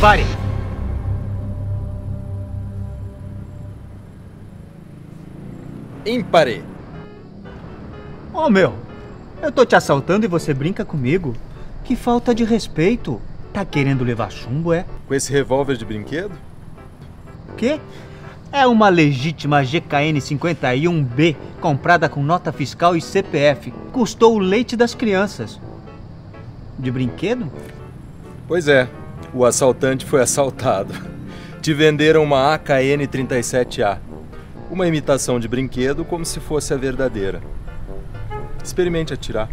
Pare! Impare. Oh, meu, eu tô te assaltando e você brinca comigo? Que falta de respeito. Tá querendo levar chumbo, é? Com esse revólver de brinquedo? Quê? É uma legítima GKN 51B comprada com nota fiscal e CPF. Custou o leite das crianças. De brinquedo? Pois é, o assaltante foi assaltado. Te venderam uma AKN 37A. Uma imitação de brinquedo como se fosse a verdadeira. Experimente atirar.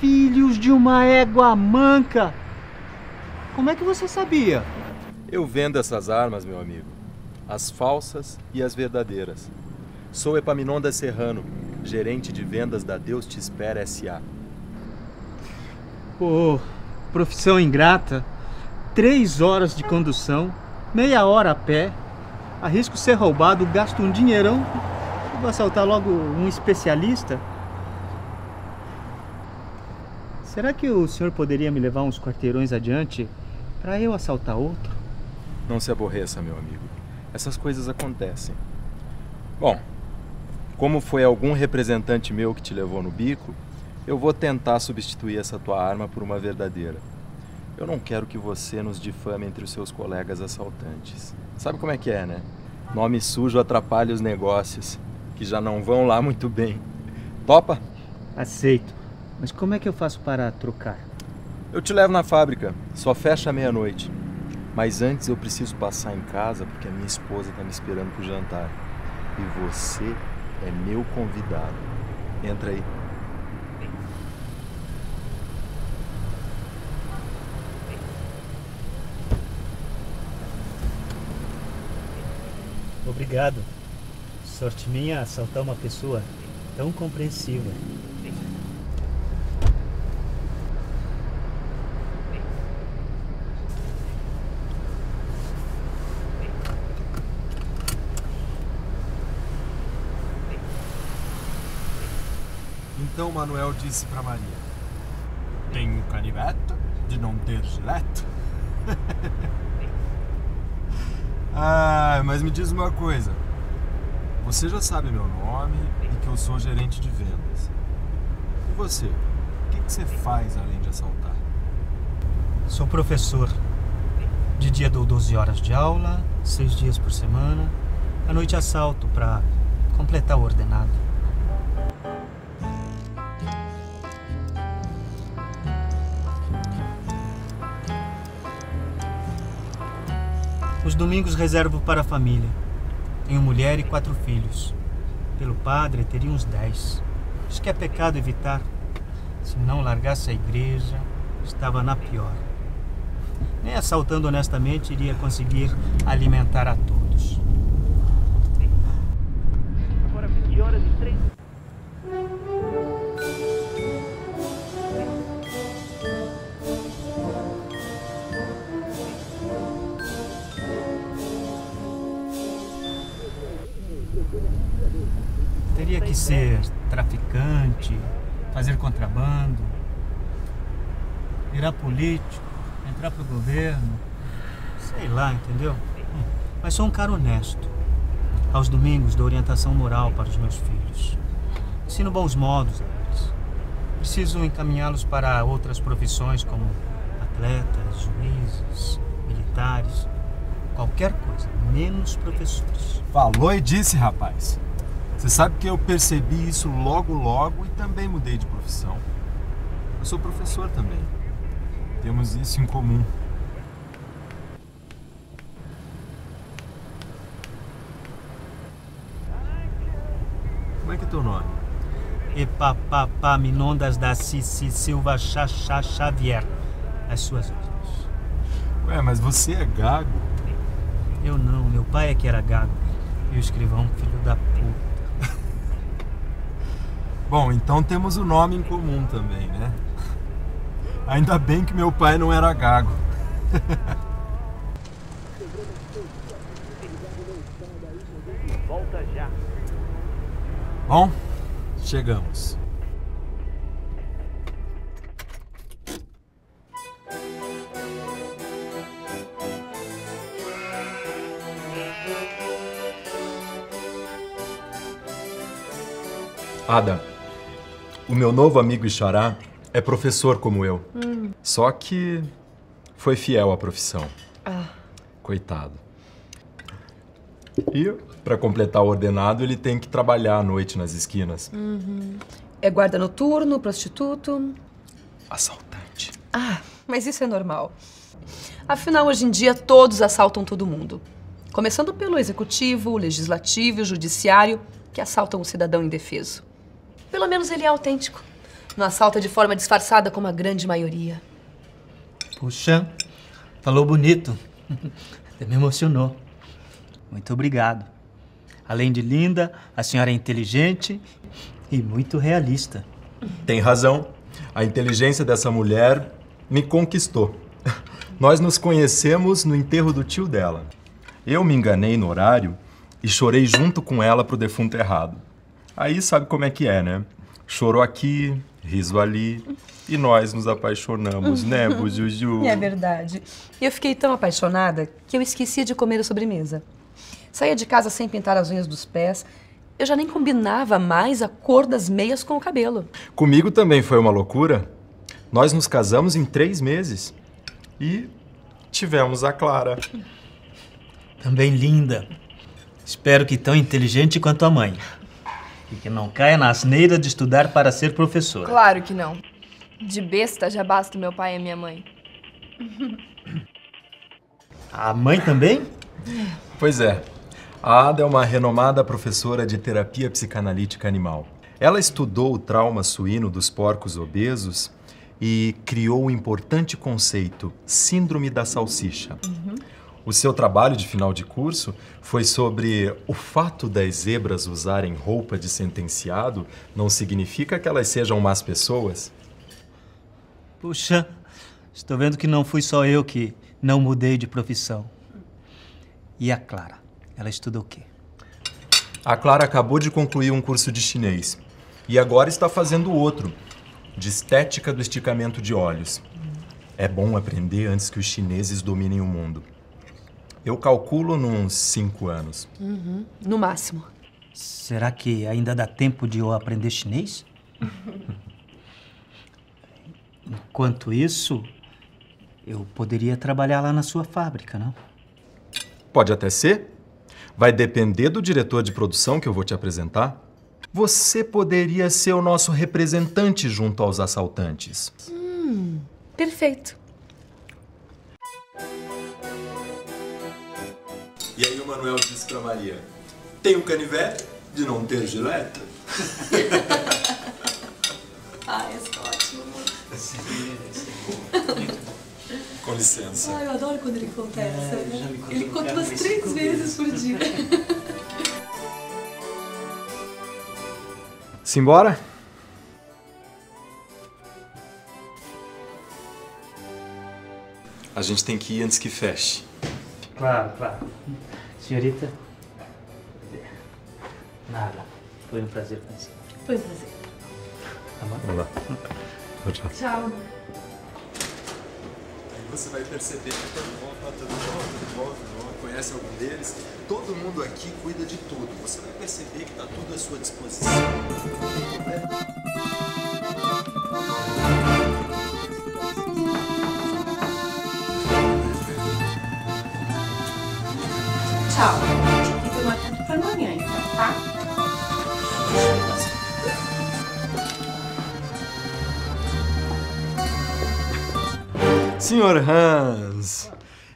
Filhos de uma égua manca! Como é que você sabia? Eu vendo essas armas, meu amigo. As falsas e as verdadeiras. Sou Epaminondas Serrano, gerente de vendas da Deus Te Espera S.A. Pô, profissão ingrata. Três horas de condução, meia hora a pé. Arrisco ser roubado, gasto um dinheirão. Vou assaltar logo um especialista. Será que o senhor poderia me levar uns quarteirões adiante para eu assaltar outro? Não se aborreça, meu amigo. Essas coisas acontecem. Bom, como foi algum representante meu que te levou no bico, eu vou tentar substituir essa tua arma por uma verdadeira. Eu não quero que você nos difame entre os seus colegas assaltantes. Sabe como é que é, né? Nome sujo atrapalha os negócios, que já não vão lá muito bem. Topa? Aceito. Mas como é que eu faço para trocar? Eu te levo na fábrica, só fecha meia-noite. Mas antes eu preciso passar em casa porque a minha esposa está me esperando pro jantar. E você é meu convidado. Entra aí. Obrigado. Sorte minha assaltar uma pessoa tão compreensiva. Então Manuel disse para Maria: Tenho canivete de não ter gilete. ah, mas me diz uma coisa. Você já sabe meu nome e que eu sou gerente de vendas. E você? O que, que você faz além de assaltar? Sou professor. De dia dou 12 horas de aula, seis dias por semana. À noite assalto para completar o ordenado. Domingos reservo para a família. Tenho mulher e quatro filhos. Pelo padre, teria uns dez. Diz que é pecado evitar. Se não largasse a igreja, estava na pior. Nem assaltando honestamente iria conseguir alimentar a todos. Agora 20 horas e 3 fazer contrabando, virar político, entrar pro governo, sei lá, entendeu? Mas sou um cara honesto. Aos domingos dou orientação moral para os meus filhos. Ensino bons modos a eles. Preciso encaminhá-los para outras profissões como atletas, juízes, militares, qualquer coisa, menos professores. Falou e disse, rapaz. Você sabe que eu percebi isso logo, logo e também mudei de profissão. Eu sou professor também. Temos isso em comum. Como é que é teu nome? Epapapá Minondas da Cici Silva Xaxá Xavier. As suas ordens. Ué, mas você é gago. Eu não, meu pai é que era gago. E o escrivão, filho da puta. Bom, então temos o um nome em comum também, né? Ainda bem que meu pai não era gago. Volta já. Bom, chegamos. Adam o meu novo amigo Ixará é professor como eu. Só que foi fiel à profissão. Coitado. E, para completar o ordenado, ele tem que trabalhar à noite nas esquinas. É guarda noturno, prostituto. Assaltante. Ah, mas isso é normal. Afinal, hoje em dia, todos assaltam todo mundo. Começando pelo executivo, o legislativo e o judiciário, que assaltam o cidadão indefeso. Pelo menos ele é autêntico. Não assalta de forma disfarçada como a grande maioria. Puxa, falou bonito. Até me emocionou. Muito obrigado. Além de linda, a senhora é inteligente e muito realista. Tem razão. A inteligência dessa mulher me conquistou. Nós nos conhecemos no enterro do tio dela. Eu me enganei no horário e chorei junto com ela pro defunto errado. Aí sabe como é que é, né? Chorou aqui, riso ali, e nós nos apaixonamos, né, Bujuju? É verdade. E eu fiquei tão apaixonada que eu esquecia de comer a sobremesa. Saía de casa sem pintar as unhas dos pés. Eu já nem combinava mais a cor das meias com o cabelo. Comigo também foi uma loucura. Nós nos casamos em três meses e tivemos a Clara. Também linda. Espero que tão inteligente quanto a mãe. E que não caia na asneira de estudar para ser professora. Claro que não. De besta já basta meu pai e minha mãe. A mãe também? Pois é. A Ada é uma renomada professora de terapia psicanalítica animal. Ela estudou o trauma suíno dos porcos obesos e criou o importante conceito Síndrome da Salsicha. O seu trabalho de final de curso foi sobre o fato das zebras usarem roupa de sentenciado não significa que elas sejam más pessoas. Puxa, estou vendo que não fui só eu que não mudei de profissão. E a Clara? Ela estuda o quê? A Clara acabou de concluir um curso de chinês e agora está fazendo outro, de estética do esticamento de olhos. É bom aprender antes que os chineses dominem o mundo. Eu calculo nos cinco anos. No máximo. Será que ainda dá tempo de eu aprender chinês? Enquanto isso, eu poderia trabalhar lá na sua fábrica, não? Pode até ser. Vai depender do diretor de produção que eu vou te apresentar. Você poderia ser o nosso representante junto aos assaltantes. Perfeito. E aí o Manuel disse pra Maria: Tem um canivete de não ter gilete? Ah, essa é ótimo. Com licença. Ai, eu adoro quando ele conta essa. É, já né? Ele conta já umas três vezes por dia. Simbora? A gente tem que ir antes que feche. Claro, claro. Senhorita? Nada. Foi um prazer conhecer. Foi um prazer. Tá bom? Vamos lá. Tchau. Tchau. Você vai perceber que todo mundo tá tudo bom, tudo bom, tudo bom. Conhece algum deles? Todo mundo aqui cuida de tudo. Você vai perceber que tá tudo à sua disposição. Tchau. Fica marcado pra amanhã, então, tá? Senhor Hans,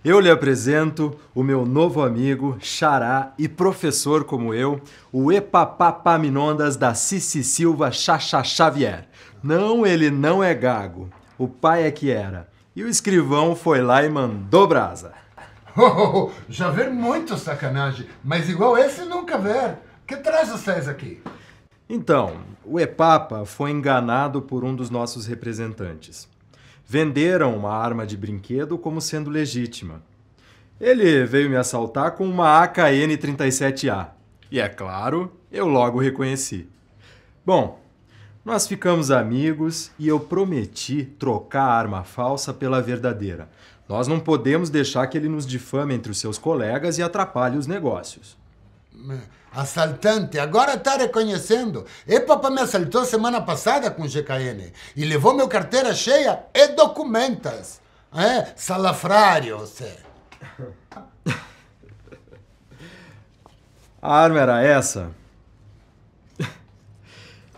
eu lhe apresento o meu novo amigo, xará e professor como eu, o Epapapaminondas da Cici Silva Chacha Xavier. Não, ele não é gago. O pai é que era. E o escrivão foi lá e mandou brasa. Oh, já ver muito sacanagem, mas igual esse nunca ver. Que traz vocês aqui? Então, o Epapa foi enganado por um dos nossos representantes. Venderam uma arma de brinquedo como sendo legítima. Ele veio me assaltar com uma AKN-37A. E é claro, eu logo reconheci. Bom, nós ficamos amigos e eu prometi trocar a arma falsa pela verdadeira. Nós não podemos deixar que ele nos difame entre os seus colegas e atrapalhe os negócios. Assaltante, agora está reconhecendo. E papai me assaltou semana passada com GKN e levou meu carteira cheia e documentos. É, salafrário, você. A arma era essa?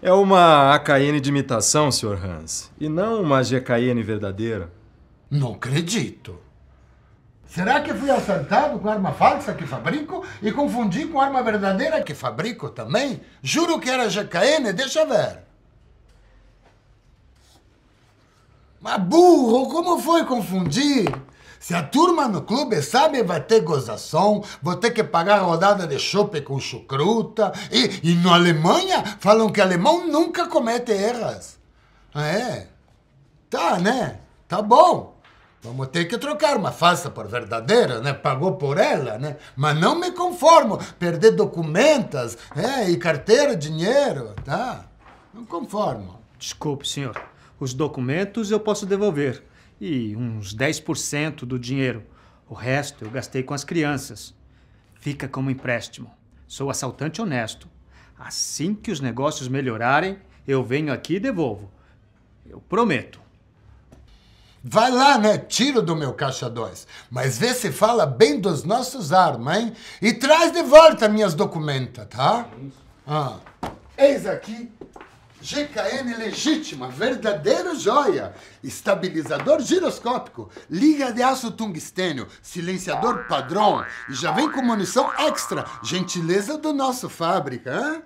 É uma AKN de imitação, Sr. Hans, e não uma GKN verdadeira. Não acredito. Será que fui assaltado com arma falsa que fabrico e confundi com arma verdadeira que fabrico também? Juro que era GKN, deixa ver. Mas burro, como foi confundir? Se a turma no clube sabe, vai ter gozação, vou ter que pagar rodada de chope com chucruta. E, e na Alemanha falam que alemão nunca comete erros. É? Tá, né? Tá bom. Vamos ter que trocar uma falsa por verdadeira, né? Pagou por ela, né? Mas não me conformo. Perder documentos, é, e carteira, dinheiro, tá? Não conformo. Desculpe, senhor. Os documentos eu posso devolver. E uns 10% do dinheiro. O resto eu gastei com as crianças. Fica como empréstimo. Sou assaltante honesto. Assim que os negócios melhorarem, eu venho aqui e devolvo. Eu prometo. Vai lá, né? Tiro do meu caixa 2. Mas vê se fala bem dos nossos armas, hein? E traz de volta minhas documentas, tá? Ah. Eis aqui. GKN legítima, verdadeiro joia. Estabilizador giroscópico, liga de aço tungstênio, silenciador padrão. E já vem com munição extra, gentileza do nosso fábrica, hein?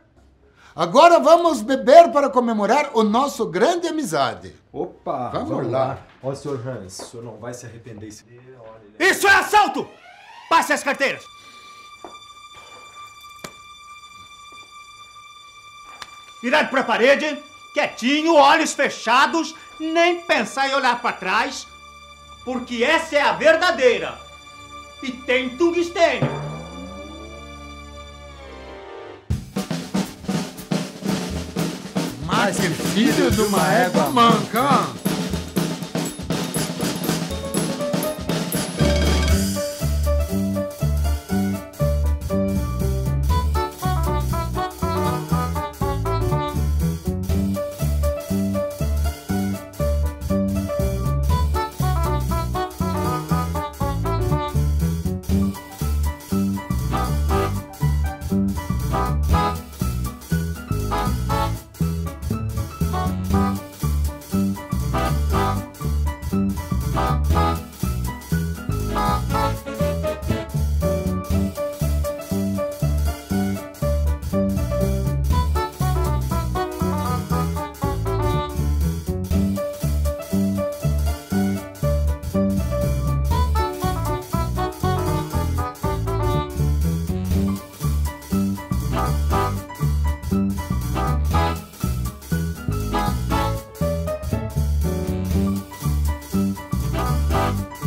Agora vamos beber para comemorar o nosso grande amizade. Opa! Vamos lá. Ó, Sr. Hans, o senhor não vai se arrepender. Se... Isso é assalto! Passe as carteiras! Virado para a parede, quietinho, olhos fechados, nem pensar em olhar para trás, porque essa é a verdadeira. E tem tungstênio. Mas filho de uma égua manca! Bye.